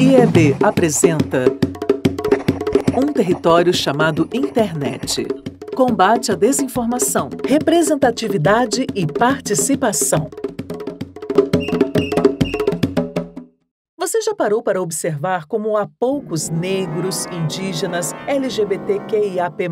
IEB apresenta um território chamado Internet. Combate à desinformação, representatividade e participação. Você já parou para observar como há poucos negros, indígenas, LGBTQIAP+,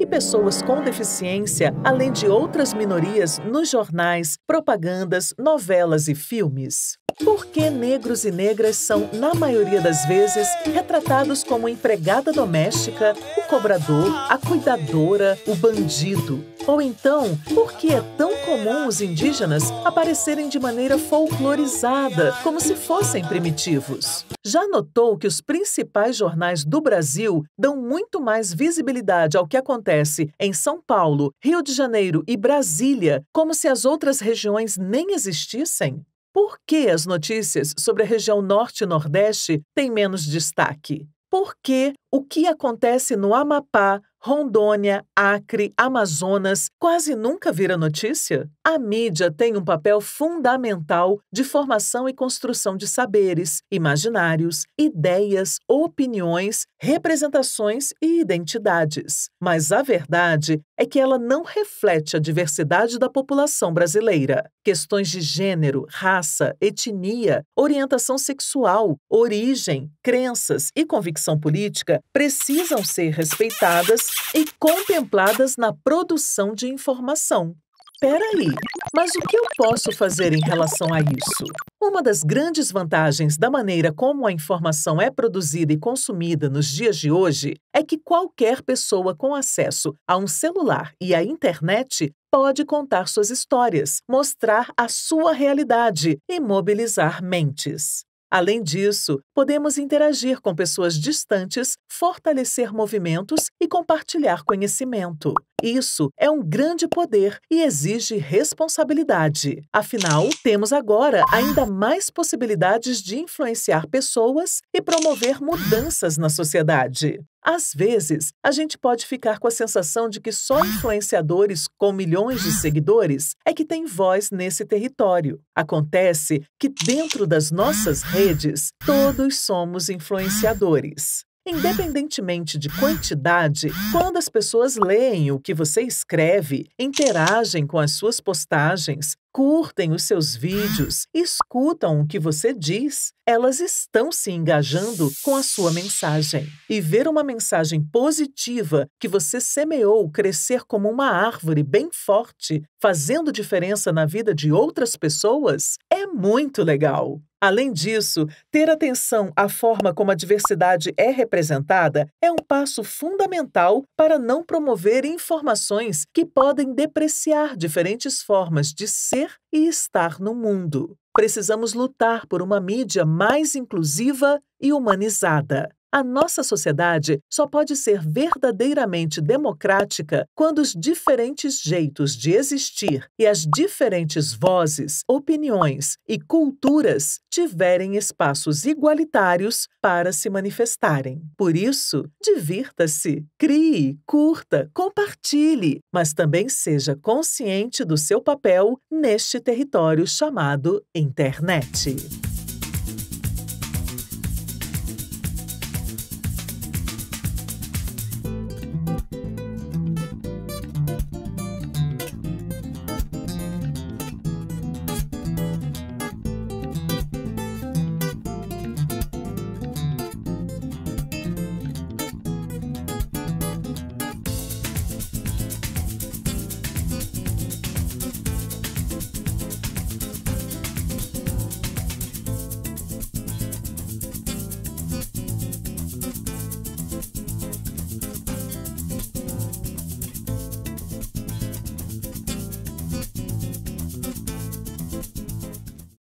e pessoas com deficiência, além de outras minorias, nos jornais, propagandas, novelas e filmes? Por que negros e negras são, na maioria das vezes, retratados como empregada doméstica, o cobrador, a cuidadora, o bandido? Ou então, por que é tão comum os indígenas aparecerem de maneira folclorizada, como se fossem primitivos? Já notou que os principais jornais do Brasil dão muito mais visibilidade ao que acontece em São Paulo, Rio de Janeiro e Brasília, como se as outras regiões nem existissem? Por que as notícias sobre a região Norte e Nordeste têm menos destaque? Por que o que acontece no Amapá, Rondônia, Acre, Amazonas quase nunca vira notícia? A mídia tem um papel fundamental de formação e construção de saberes, imaginários, ideias, opiniões, representações e identidades. Mas a verdade é que ela não reflete a diversidade da população brasileira. Questões de gênero, raça, etnia, orientação sexual, origem, crenças e convicção política precisam ser respeitadas e contempladas na produção de informação. Peraí, mas o que eu posso fazer em relação a isso? Uma das grandes vantagens da maneira como a informação é produzida e consumida nos dias de hoje é que qualquer pessoa com acesso a um celular e à internet pode contar suas histórias, mostrar a sua realidade e mobilizar mentes. Além disso, podemos interagir com pessoas distantes, fortalecer movimentos e compartilhar conhecimento. Isso é um grande poder e exige responsabilidade. Afinal, temos agora ainda mais possibilidades de influenciar pessoas e promover mudanças na sociedade. Às vezes, a gente pode ficar com a sensação de que só influenciadores com milhões de seguidores é que têm voz nesse território. Acontece que, dentro das nossas redes, todos somos influenciadores. Independentemente de quantidade, quando as pessoas leem o que você escreve, interagem com as suas postagens, curtem os seus vídeos, escutam o que você diz, elas estão se engajando com a sua mensagem. E ver uma mensagem positiva que você semeou crescer como uma árvore bem forte, fazendo diferença na vida de outras pessoas, é muito legal. Além disso, ter atenção à forma como a diversidade é representada é um passo fundamental para não promover informações que podem depreciar diferentes formas de ser e estar no mundo. Precisamos lutar por uma mídia mais inclusiva e humanizada. A nossa sociedade só pode ser verdadeiramente democrática quando os diferentes jeitos de existir e as diferentes vozes, opiniões e culturas tiverem espaços igualitários para se manifestarem. Por isso, divirta-se, crie, curta, compartilhe, mas também seja consciente do seu papel neste território chamado internet.